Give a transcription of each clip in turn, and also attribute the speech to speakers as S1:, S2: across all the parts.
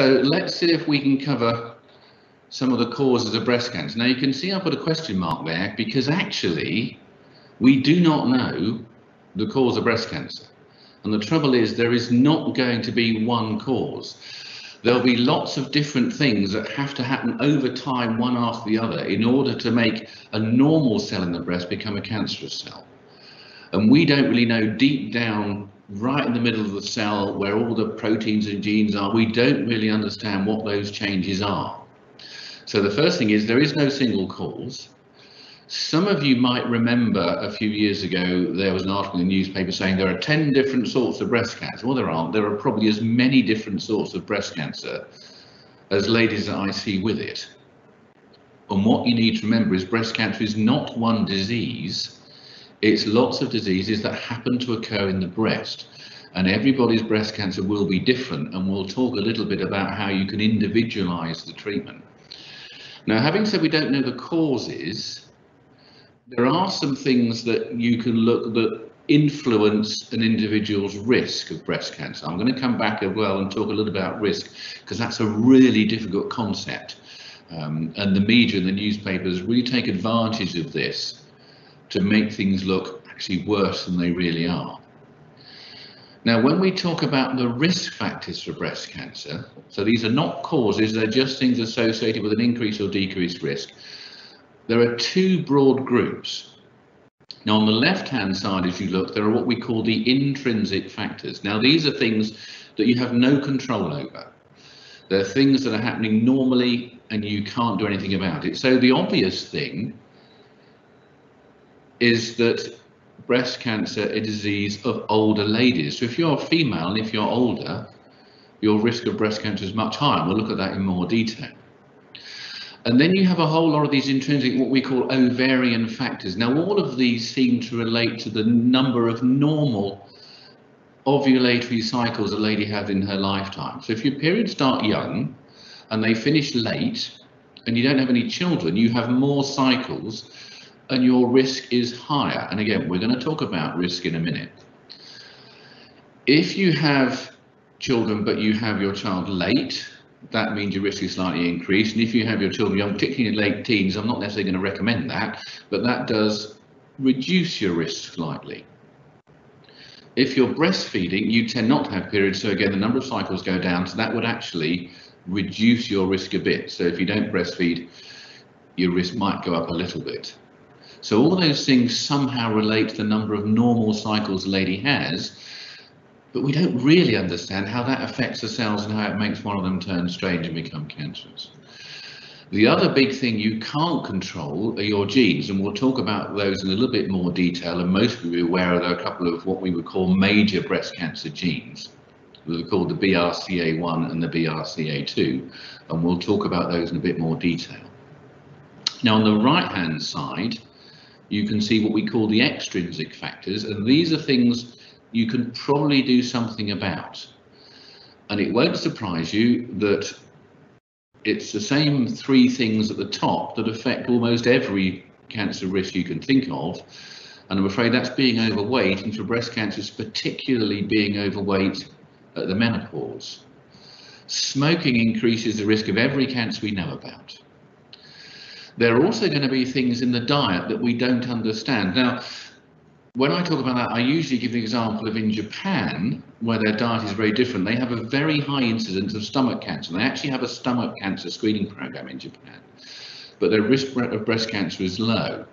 S1: So let's see if we can cover some of the causes of breast cancer. Now you can see I put a question mark there because actually we do not know the cause of breast cancer. And the trouble is there is not going to be one cause. There'll be lots of different things that have to happen over time, one after the other, in order to make a normal cell in the breast become a cancerous cell. And we don't really know deep down right in the middle of the cell where all the proteins and genes are, we don't really understand what those changes are. So the first thing is there is no single cause. Some of you might remember a few years ago there was an article in the newspaper saying there are 10 different sorts of breast cancer. Well, there aren't. There are probably as many different sorts of breast cancer as ladies that I see with it. And what you need to remember is breast cancer is not one disease it's lots of diseases that happen to occur in the breast and everybody's breast cancer will be different and we'll talk a little bit about how you can individualize the treatment. Now, having said we don't know the causes, there are some things that you can look that influence an individual's risk of breast cancer. I'm going to come back as well and talk a little about risk because that's a really difficult concept. Um, and the media and the newspapers really take advantage of this to make things look actually worse than they really are. Now, when we talk about the risk factors for breast cancer, so these are not causes, they're just things associated with an increase or decreased risk. There are two broad groups. Now, on the left-hand side, as you look, there are what we call the intrinsic factors. Now, these are things that you have no control over. They're things that are happening normally and you can't do anything about it. So the obvious thing is that breast cancer is a disease of older ladies. So if you're a female and if you're older, your risk of breast cancer is much higher. We'll look at that in more detail. And then you have a whole lot of these intrinsic, what we call ovarian factors. Now, all of these seem to relate to the number of normal ovulatory cycles a lady has in her lifetime. So if your periods start young and they finish late and you don't have any children, you have more cycles and your risk is higher. And again, we're going to talk about risk in a minute. If you have children, but you have your child late, that means your risk is slightly increased. And if you have your children young, particularly in late teens, I'm not necessarily going to recommend that, but that does reduce your risk slightly. If you're breastfeeding, you tend not to have periods. So again, the number of cycles go down. So that would actually reduce your risk a bit. So if you don't breastfeed, your risk might go up a little bit. So all those things somehow relate to the number of normal cycles a lady has, but we don't really understand how that affects the cells and how it makes one of them turn strange and become cancerous. The other big thing you can't control are your genes, and we'll talk about those in a little bit more detail. And most of you are aware there are a couple of what we would call major breast cancer genes. They're called the BRCA1 and the BRCA2, and we'll talk about those in a bit more detail. Now, on the right hand side, you can see what we call the extrinsic factors, and these are things you can probably do something about. And it won't surprise you that it's the same three things at the top that affect almost every cancer risk you can think of. And I'm afraid that's being overweight, and for breast cancer, it's particularly being overweight at the menopause. Smoking increases the risk of every cancer we know about. There are also going to be things in the diet that we don't understand. Now, when I talk about that, I usually give the example of in Japan, where their diet is very different. They have a very high incidence of stomach cancer. They actually have a stomach cancer screening program in Japan, but their risk of breast cancer is low.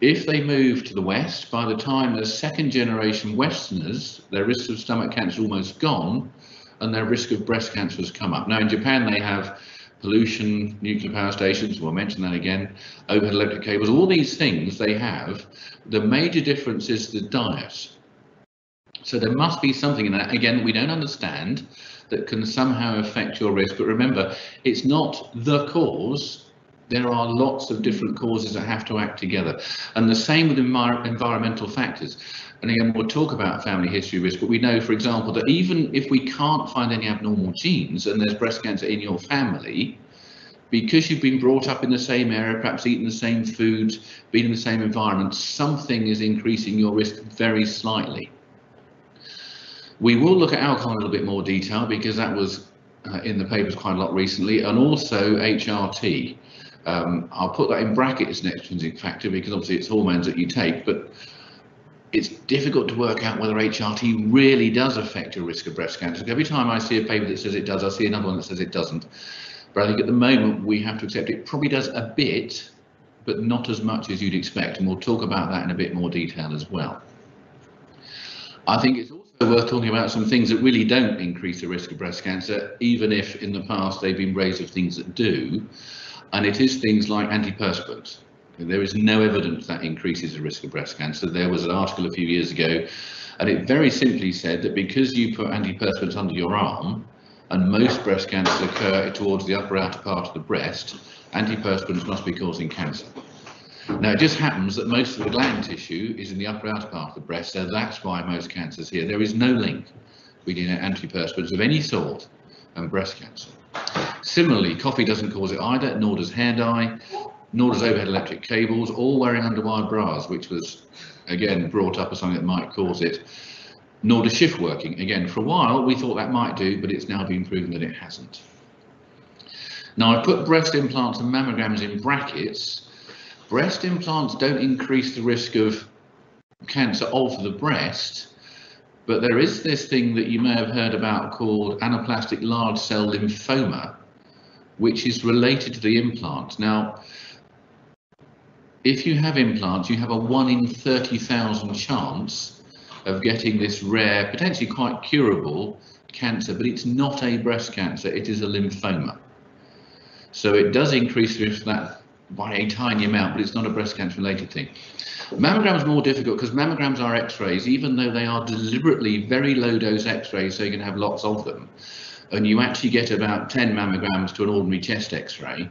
S1: If they move to the West, by the time they're second generation Westerners, their risk of stomach cancer is almost gone and their risk of breast cancer has come up. Now in Japan, they have pollution, nuclear power stations, we'll mention that again, overhead electric cables, all these things they have, the major difference is the diet. So there must be something in that, again, we don't understand, that can somehow affect your risk. But remember, it's not the cause. There are lots of different causes that have to act together. And the same with envir environmental factors. And again, we'll talk about family history risk, but we know, for example, that even if we can't find any abnormal genes and there's breast cancer in your family, because you've been brought up in the same area, perhaps eating the same foods, been in the same environment, something is increasing your risk very slightly. We will look at alcohol in a little bit more detail because that was uh, in the papers quite a lot recently, and also HRT. Um, I'll put that in brackets, an extrinsic factor, because obviously it's hormones that you take, but it's difficult to work out whether HRT really does affect your risk of breast cancer. Every time I see a paper that says it does, I see another one that says it doesn't. But I think at the moment we have to accept it probably does a bit, but not as much as you'd expect. And we'll talk about that in a bit more detail as well. I think it's also worth talking about some things that really don't increase the risk of breast cancer, even if in the past they've been raised of things that do. And it is things like antiperspirants. There is no evidence that increases the risk of breast cancer. There was an article a few years ago, and it very simply said that because you put antiperspirants under your arm, and most breast cancers occur towards the upper outer part of the breast, antiperspirants must be causing cancer. Now, it just happens that most of the gland tissue is in the upper outer part of the breast, so that's why most cancers here. There is no link between antiperspirants of any sort and breast cancer. Similarly, coffee doesn't cause it either, nor does hair dye, nor does overhead electric cables, all wearing underwire bras, which was again brought up as something that might cause it, nor does shift working. Again, for a while we thought that might do, but it's now been proven that it hasn't. Now I put breast implants and mammograms in brackets. Breast implants don't increase the risk of cancer of the breast, but there is this thing that you may have heard about called anaplastic large cell lymphoma, which is related to the implant. Now, if you have implants, you have a 1 in 30,000 chance of getting this rare, potentially quite curable cancer, but it's not a breast cancer, it is a lymphoma. So it does increase the risk of that by a tiny amount, but it's not a breast cancer related thing. Mammograms is more difficult because mammograms are x-rays, even though they are deliberately very low dose x-rays, so you can have lots of them. And you actually get about 10 mammograms to an ordinary chest x-ray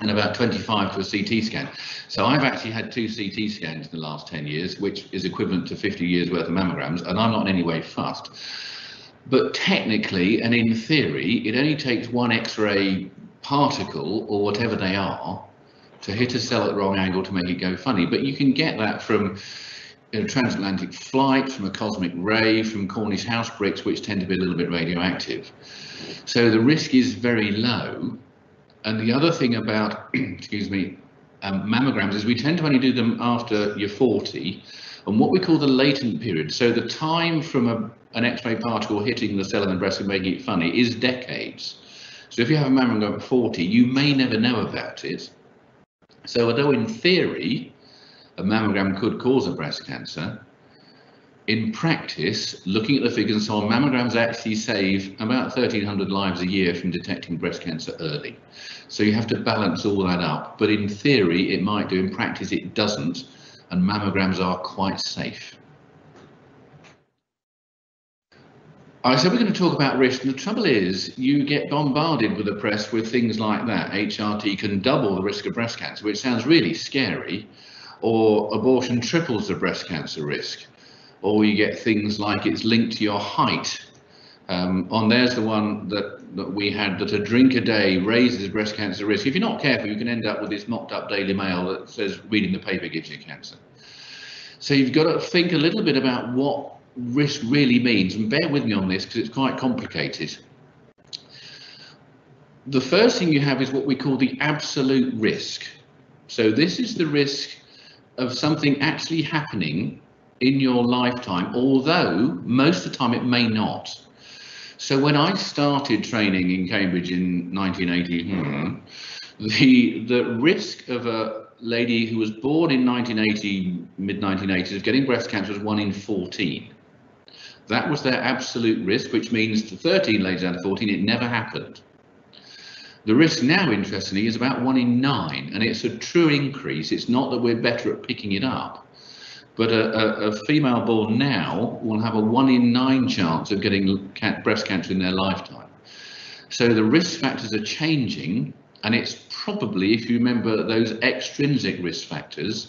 S1: and about 25 to a CT scan. So I've actually had two CT scans in the last 10 years, which is equivalent to 50 years worth of mammograms, and I'm not in any way fussed. But technically and in theory, it only takes one X-ray particle or whatever they are to hit a cell at the wrong angle to make it go funny. But you can get that from a transatlantic flight, from a cosmic ray, from Cornish house bricks, which tend to be a little bit radioactive. So the risk is very low and the other thing about, excuse me, um, mammograms is we tend to only do them after you're 40 and what we call the latent period. So the time from a, an X-ray particle hitting the cell in the breast and making it funny is decades. So if you have a mammogram at 40, you may never know about it. So although in theory, a mammogram could cause a breast cancer, in practice, looking at the figures and so on, mammograms actually save about 1,300 lives a year from detecting breast cancer early. So you have to balance all that up. But in theory, it might do. In practice, it doesn't. And mammograms are quite safe. I said we're going to talk about risk, and the trouble is you get bombarded with the press with things like that. HRT can double the risk of breast cancer, which sounds really scary, or abortion triples the breast cancer risk or you get things like it's linked to your height. Um, on there's the one that, that we had that a drink a day raises breast cancer risk. If you're not careful, you can end up with this mocked up Daily Mail that says reading the paper gives you cancer. So you've got to think a little bit about what risk really means, and bear with me on this because it's quite complicated. The first thing you have is what we call the absolute risk. So this is the risk of something actually happening in your lifetime, although most of the time it may not. So when I started training in Cambridge in 1980, hmm, the the risk of a lady who was born in 1980, mid 1980s, of getting breast cancer was one in 14. That was their absolute risk, which means to 13 ladies out of 14, it never happened. The risk now, interestingly, is about one in nine, and it's a true increase. It's not that we're better at picking it up but a, a, a, female born now will have a one in nine chance of getting breast cancer in their lifetime. So the risk factors are changing, and it's probably, if you remember those extrinsic risk factors,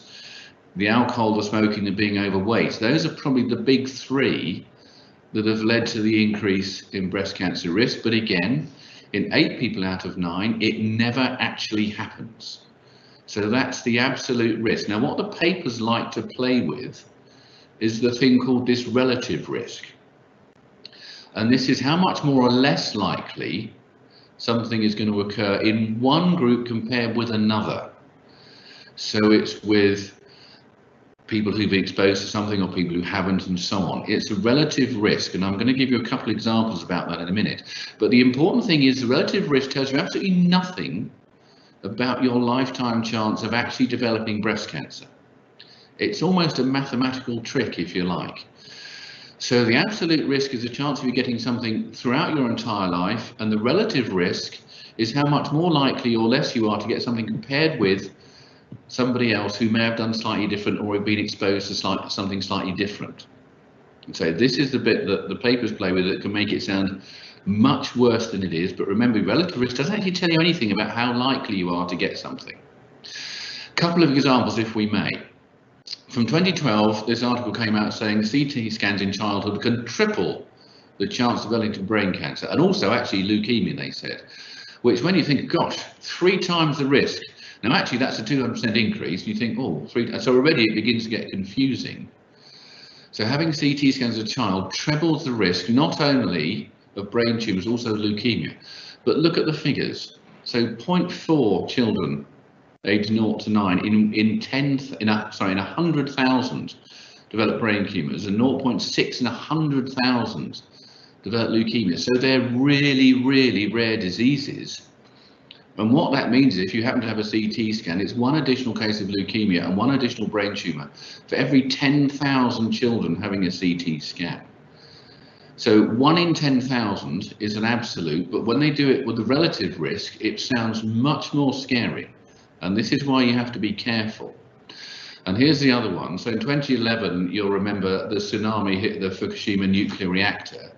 S1: the alcohol, the smoking, and being overweight, those are probably the big three that have led to the increase in breast cancer risk. But again, in eight people out of nine, it never actually happens. So that's the absolute risk. Now, what the papers like to play with is the thing called this relative risk. And this is how much more or less likely something is going to occur in one group compared with another. So it's with people who've been exposed to something or people who haven't and so on. It's a relative risk and I'm going to give you a couple of examples about that in a minute. But the important thing is the relative risk tells you absolutely nothing about your lifetime chance of actually developing breast cancer. It's almost a mathematical trick if you like. So the absolute risk is the chance of you getting something throughout your entire life and the relative risk is how much more likely or less you are to get something compared with somebody else who may have done slightly different or have been exposed to slight, something slightly different. So this is the bit that the papers play with that can make it sound much worse than it is. But remember, relative risk doesn't actually tell you anything about how likely you are to get something. A couple of examples, if we may. From 2012, this article came out saying CT scans in childhood can triple the chance of developing brain cancer and also actually leukemia, they said, which when you think, gosh, three times the risk now, actually, that's a 200% increase. You think, oh, three, so already it begins to get confusing. So having CT scans as a child trebles the risk not only of brain tumours, also leukemia. But look at the figures. So 0.4 children aged 0 to 9 in in 10 in a sorry in 100,000 develop brain tumours and 0.6 in 100,000 develop leukemia. So they're really really rare diseases and what that means is if you happen to have a CT scan, it's one additional case of leukemia and one additional brain tumour for every 10,000 children having a CT scan. So one in 10,000 is an absolute, but when they do it with the relative risk, it sounds much more scary. And this is why you have to be careful. And here's the other one. So in 2011, you'll remember the tsunami hit the Fukushima nuclear reactor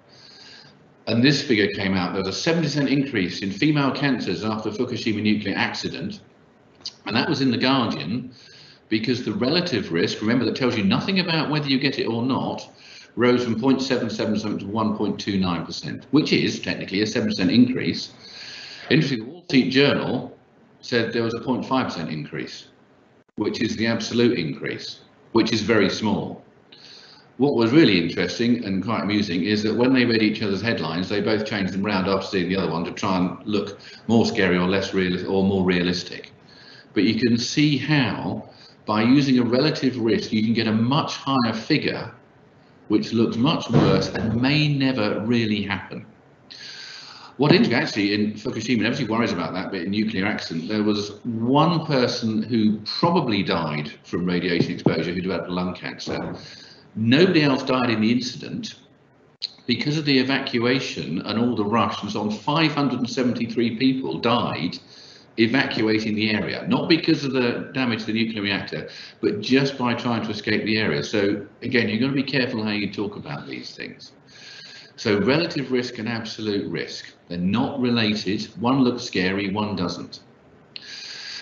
S1: and this figure came out, there was a 70% increase in female cancers after Fukushima nuclear accident. And that was in The Guardian because the relative risk, remember that tells you nothing about whether you get it or not, rose from 0.77% to 1.29%, which is technically a 7% increase. Interesting, the Wall Street Journal said there was a 0.5% increase, which is the absolute increase, which is very small. What was really interesting and quite amusing is that when they read each other's headlines, they both changed them round after seeing the other one to try and look more scary or less real or more realistic. But you can see how by using a relative risk, you can get a much higher figure, which looks much worse and may never really happen. What actually, in Fukushima, everybody worries about that bit in nuclear accident. There was one person who probably died from radiation exposure who developed lung cancer. Nobody else died in the incident. Because of the evacuation and all the rush and so on, 573 people died evacuating the area, not because of the damage to the nuclear reactor, but just by trying to escape the area. So again, you're going to be careful how you talk about these things. So relative risk and absolute risk, they're not related. One looks scary, one doesn't.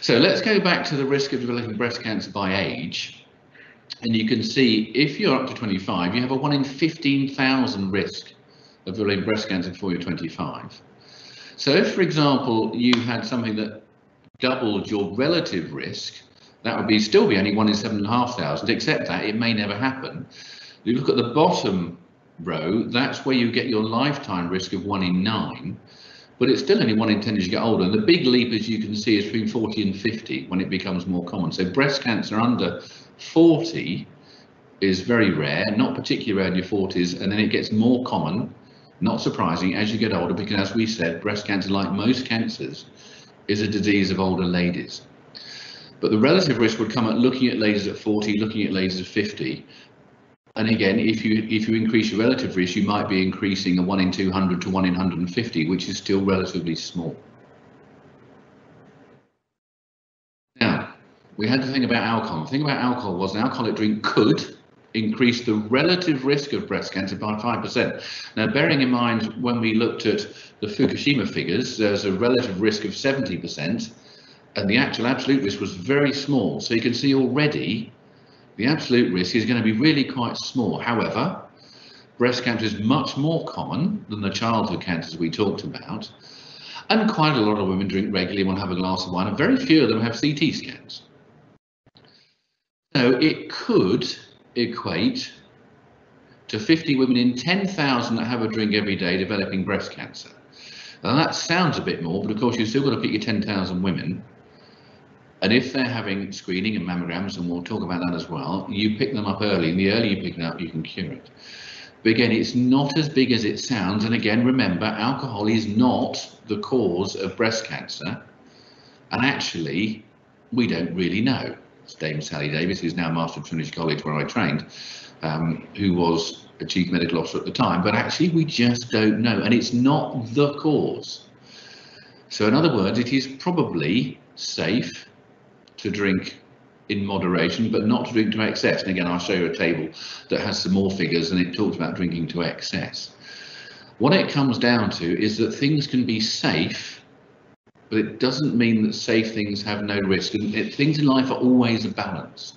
S1: So let's go back to the risk of developing breast cancer by age. And you can see if you're up to 25, you have a 1 in 15,000 risk of developing breast cancer before you're 25. So if, for example, you had something that doubled your relative risk, that would be still be only 1 in 7,500, except that it may never happen. You look at the bottom row, that's where you get your lifetime risk of 1 in 9, but it's still only 1 in 10 as you get older. And the big leap, as you can see, is between 40 and 50 when it becomes more common. So breast cancer under 40 is very rare, not particularly rare in your 40s, and then it gets more common, not surprising, as you get older, because as we said, breast cancer, like most cancers, is a disease of older ladies. But the relative risk would come at looking at ladies at 40, looking at ladies at 50. And again, if you if you increase your relative risk, you might be increasing a 1 in 200 to 1 in 150, which is still relatively small. Now, we had to think about alcohol. The thing about alcohol was an alcoholic drink could increase the relative risk of breast cancer by 5%. Now, bearing in mind when we looked at the Fukushima figures, there's a relative risk of 70%, and the actual absolute risk was very small. So you can see already the absolute risk is going to be really quite small. However, breast cancer is much more common than the childhood cancers we talked about. And quite a lot of women drink regularly and have a glass of wine, and very few of them have CT scans. So it could equate to 50 women in 10,000 that have a drink every day developing breast cancer. Now that sounds a bit more, but of course you've still got to pick your 10,000 women. And if they're having screening and mammograms, and we'll talk about that as well, you pick them up early. And the earlier you pick them up, you can cure it. But again, it's not as big as it sounds. And again, remember, alcohol is not the cause of breast cancer. And actually, we don't really know. Dame Sally Davies, who's now Master of Trinity College, where I trained, um, who was a chief medical officer at the time. But actually, we just don't know. And it's not the cause. So, in other words, it is probably safe to drink in moderation, but not to drink to excess. And again, I'll show you a table that has some more figures and it talks about drinking to excess. What it comes down to is that things can be safe, but it doesn't mean that safe things have no risk. And it, things in life are always a balance.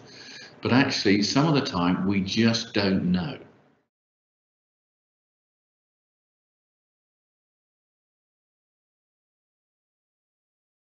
S1: But actually, some of the time, we just don't know.